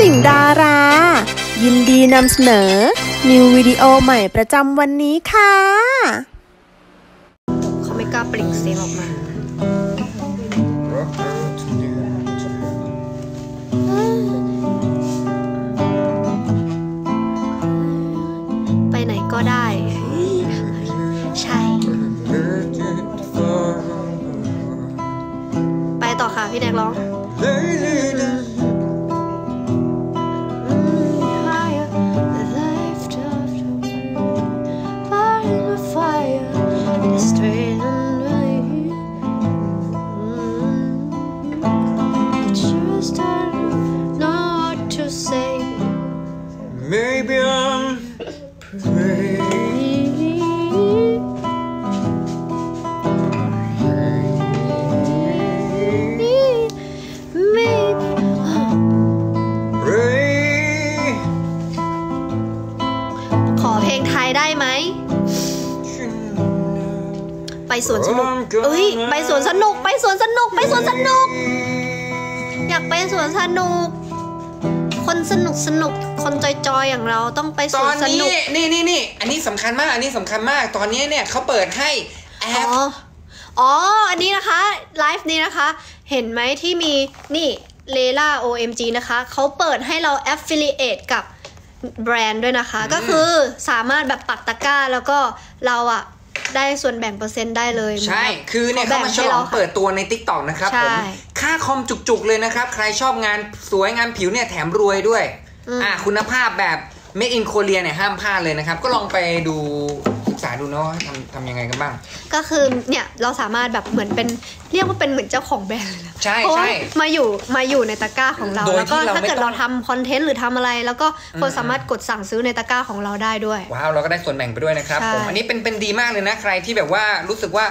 ติ่งดารา ยินดีนำเสนอ นิววิดีโอใหม่ประจำวันนี้ค่ะ เขาไม่กล้าปล่งเสียงออกมา Maybe I'm praying. Pray. ขอเพลงไทยได้ไหม ไปสวนสนุก เอ้ย ไปสวนสนุก ไปสวนสนุก ไปสวนสนุกอยากไปส วนสนุก คนสนุกสนุกคนจอยๆอย่างเราต้องไปสตวอนนสนี้นุก นี่นี่นี่อันนี้สำคัญมาก อันนี้สำคัญมาก ตอนนี้เนี่ยเขาเปิดให้แออ๋ป อ อ๋อ อันนี้นะคะ ไลฟ์นี้นะคะ เห็นไหมที่มี นี่เลล่า OMG นะคะ เขาเปิดให้เรา affiliate กับแบรนด์ด้วยนะคะ ก็คือสามารถแบบปักตะกร้า แล้วก็เราอะ ได้ส่วนแบ่งเปอร์เซ็นต์ได้เลย ใช่ คือเนี่ยเขามาฉลองเปิดตัวใน t ิ k t o k นะครับใช่ผมค่าคอมจุกๆเลยนะครับ ใครชอบงานสวยงานผิวเนี่ยแถมรวยด้วยอืมอ่าคุณภาพแบบ Made in Korea เนี่ยห้ามพลาดเลยนะครับ ก็ลองไปดูศึก ษาดูเนาะว่าทำทำยังไงกันบ้าง ก็คือเนี่ยเราสามารถแบบเหมือนเป็นเรียกว่าเป็นเหมือนเจ้าของแบรนด์เลยนะใช่เพราะว่าใช่ มาอยู่มาอยู่ในตะกร้าของเรา โดยแล้วก็ที่เราถ้าไม่เกิดต้เราองทำคอนเทนต์หรือทำอะไร แล้วก็คนอืมสามารถกดสั่งซื้อในตะกร้าของเราได้ด้วย ว้าวเราก็ได้ส่วนแบ่งไปด้วยนะครับใช่ผมอันนี้เป็นเป็นดีมากเลยนะใครที่แบบว่ารู้สึกว่า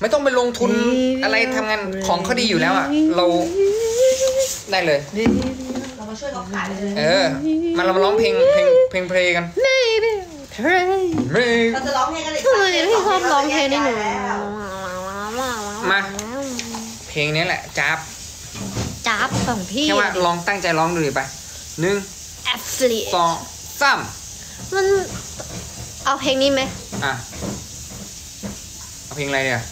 ไม่ต้องไปลงทุนอะไรทำงานของเขาดีอยู่แล้วอะเราได้เลย เรามาช่วยเขาขายเลย เออมาเรามาร้องเพลงเพลงเพลงเพลงกัน Maybe pray เพลงเราจะร้องเพลงกันอีกทำไมพี่ชอบร้องเพลงนี่หนูมา เพลงนี้แหละจ้าบจับของพี่แค่ว่าลองตั้งใจร้องดูดิไปหนึ่ง affiliate สองสามมันเอาเพลงนี้ไหมอะเอาเพลงอะไรเนี่ย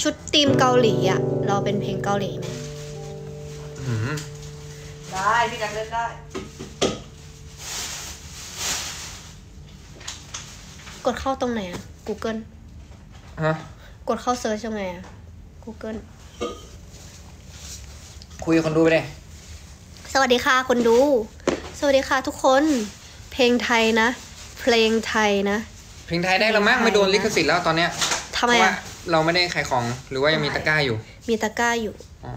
ชุดทีมเกาหลีอะ เราเป็นเพลงเกาหลีไหมอื้อหือ ได้พี่นักเล่นได้กดเข้าตรงไหนอะ Google ฮะ กดเข้าเซิร์ชยังไงอะ Google คุยกับคนดูไปเลยสวัสดีค่ะคนดู สวัสดีค่ะทุกคน เพลงไทยนะ เพลงไทยนะ เพลงไทยได้แล้วมั้งไม่โดนลิขสิทธิ์แล้วตอนเนี้ยทำไมเพราะว่าอะเราไม่ได้ขายของหรือว่ายังมีตะกร้าอยู่ มีตะกร้าอยู่ อ๋อ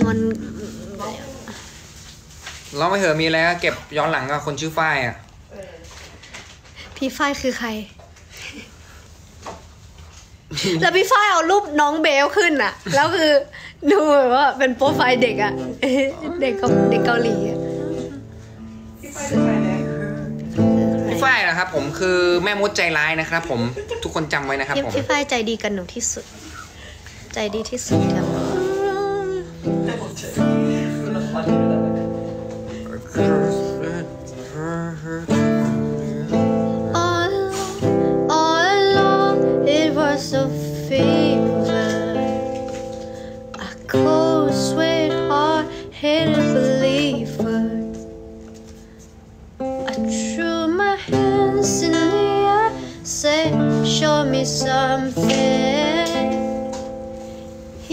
นวลร้องไปเถอะมีอะไรก็เก็บย้อนหลังกับคนชื่อฝ้ายอะ พี่ฝ้ายคือใคร แล้วพี่ฝ้ายเอารูปน้องเบลขึ้นอะ แล้วคือดูแบบว่าเป็นโปรไฟล์เด็กอะ เด็กเกาเด็กเกาหลีอะพี่ไปเป็นใครเนี่ยพี่ฝ้ายนะครับ ผมคือแม่มดใจร้ายนะครับ ผมทุกคนจำไว้นะครับพี่ผมพี่ฝ้ายใจดีกับหนูที่สุด ใจดีที่สุดครับ All,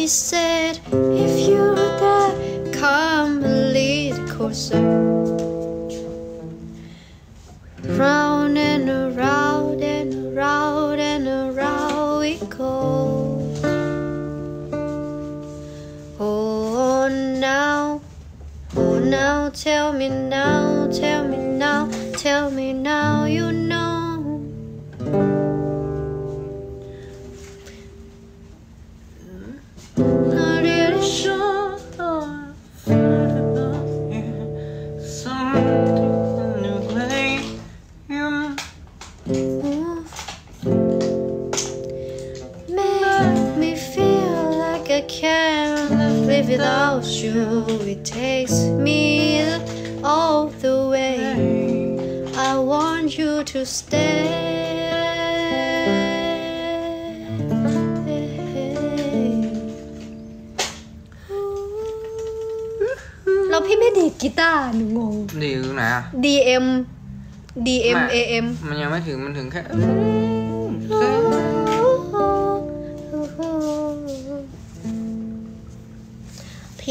He said if you dare come a little closer without you it takes me all the way I want you to stay แล้วพี่ไม่ดีดกีตาร์หนูงง ดีอยู่ไหนอะ DM DM ไม่ AM มันยังไม่ถึงมันถึงแค่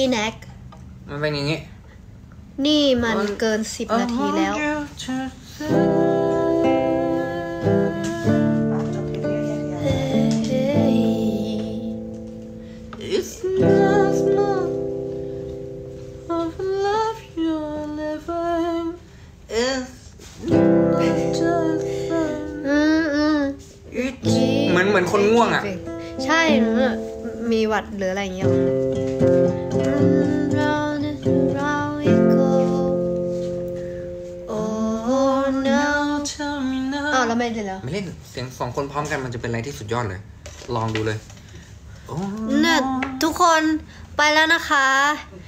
พี่แน็กมันเป็นอย่างงี้ นี่มันเกินสิบนาทีแล้วเฮ้ยเหมือนเหมือนคนง่วงอะ ใช่ มีหวัดหรืออะไรอย่างเงี้ย Round and round we go Oh no อ้าวแล้วไม่ได้แล้วไม่เล่นเสียงสองคนพร้อมกันมันจะเป็นอะไรที่สุดยอดเลย ลองดูเลยโอ้เนี่ยทุกคนไปแล้วนะคะ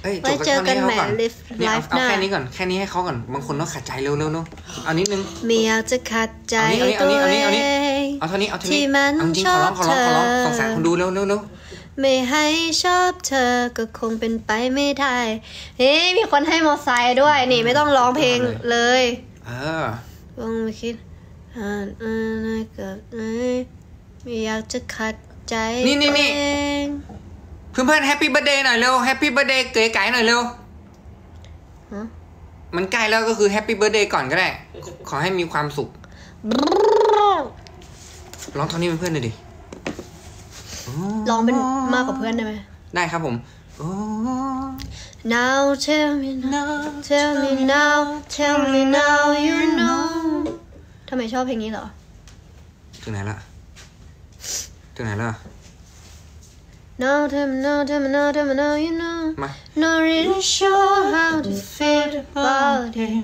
เอ้ยจไว้บเจอกันใหม่เท่านี้ live ให้เขาก่อน live เนี่ยเอาหน้าเอาแค่นี้ก่อนแค่นี้ให้เขาก่อนบางคนต้องขัดใจเร็วๆเร็วเอานิดนึง ไม่อยากจะขัดใจเอานี่ตัวเอานี่เอานี่เองเอาเท่านี้เอาเท่าที่นี้มันเอาจริงชขออร้อบงขอร้องขอร้องเธอ สงสารคนดูเร็วเร็วเร็ว ไม่ให้ชอบเธอก็คงเป็นไปไม่ได้เฮ้ยมีคนให้มอไซค์ด้วยนี่ไม่ต้องร้องเพลงเลยเออลองมาคิดอ่านอะไรกับไหนไม่อยากจะขัดใจนี่นี่นี่ตัวเองเพื่อนเพื่อนแฮปปี้เบ t ร์ a เดย์หน่อยเร็วแฮปปี้เบ t ร์ a เดย์เก๋ไก่หน่อยเร็วฮะมันใกล้แล้วก็คือแฮปปี้เบ t ร์ a เดย์ก่อนก็ได้ ขอให้มีความสุขร้องเท่านี้เป็นเพื่อนหน่อยดิ ร้องเป็นมากกว่าเพื่อนได้ไหมได้ครับผมโอ้ Now tell me now tell me now tell me now you know ทำไมชอบเพลงนี้เหรอ ถึงไหนละถึงไหนละ Now tell me now tell me now tell me now you know มา Not really sure how to feel about it.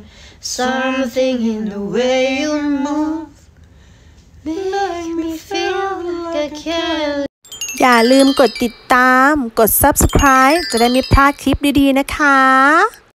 Something in the way you move make me feel like I can't อย่าลืมกดติดตาม กด subscribe จะได้ไม่พลาดคลิปดีๆนะคะ